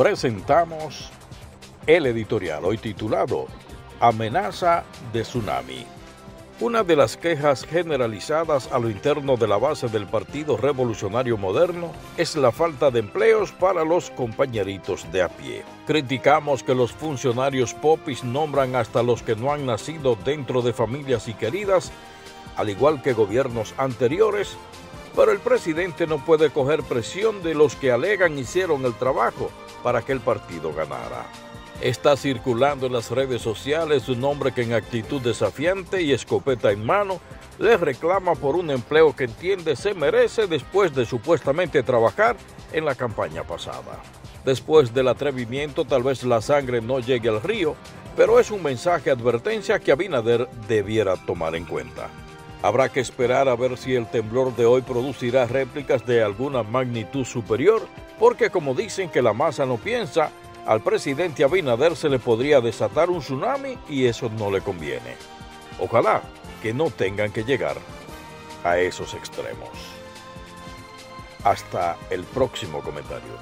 presentamos el editorial hoy titulado Amenaza de tsunami. Una de las quejas generalizadas a lo interno de la base del Partido Revolucionario Moderno es la falta de empleos para los compañeritos de a pie. Criticamos que los funcionarios popis nombran hasta los que no han nacido dentro de familias y queridas, al igual que gobiernos anteriores, pero el presidente no puede coger presión de los que alegan hicieron el trabajo para que el partido ganara. Está circulando en las redes sociales un hombre que en actitud desafiante y escopeta en mano le reclama por un empleo que entiende se merece después de supuestamente trabajar en la campaña pasada. Después del atrevimiento tal vez la sangre no llegue al río, pero es un mensaje advertencia que Abinader debiera tomar en cuenta. Habrá que esperar a ver si el temblor de hoy producirá réplicas de alguna magnitud superior, porque como dicen que la masa no piensa, al presidente Abinader se le podría desatar un tsunami y eso no le conviene. Ojalá que no tengan que llegar a esos extremos. Hasta el próximo comentario.